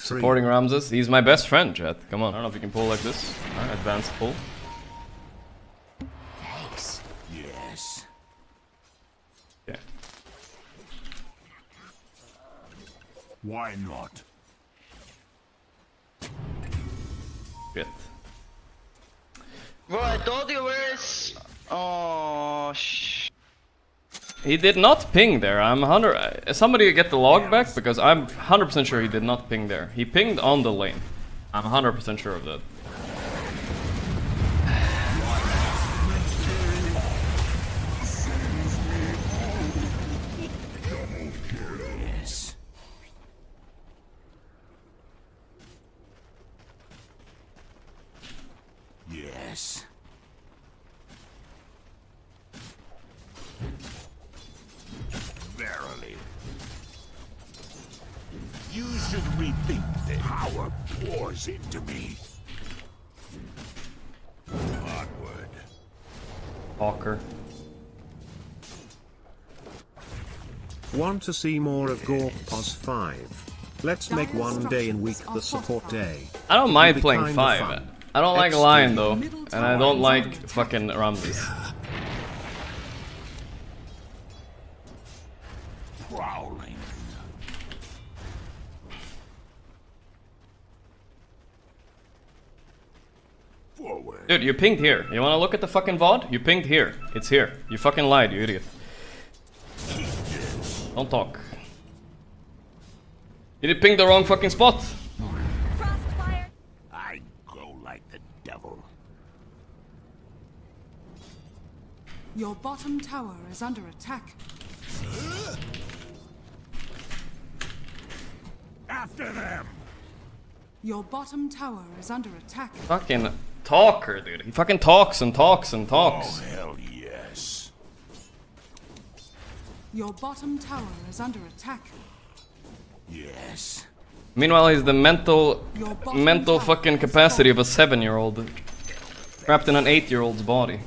supporting Ramzes. He's my best friend, chat. Come on. I don't know if you can pull like this. Alright, advanced pull. Thanks. Yes. Yeah. Why not? Shit. Bro, I told you where is. Oh, sh. He did not ping there. I'm 100. uh, Somebody get the log back because I'm 100% sure he did not ping there. He pinged on the lane. I'm 100% sure of that. Yes. Should rethink this. Power pours into me. Onward. Hawker. Want to see more of Gorp Pos 5? Let's make one day in week the support day. I don't mind playing 5. I don't like Extra. Lion though. And I don't like fucking Ramzes. Prowling. Forward. Dude, you pinged here. You wanna look at the fucking VOD? You pinged here. It's here. You fucking lied, you idiot. Don't talk. You did ping the wrong fucking spot. Frostfire. I go like the devil. Your bottom tower is under attack. After them. Your bottom tower is under attack. Fucking talker, dude. He fucking talks and talks and talks. Oh, talks. hell yes. Your bottom tower is under attack. Yes. Meanwhile, he's the mental, mental fucking capacity of a seven-year-old, trapped in an eight-year-old's body.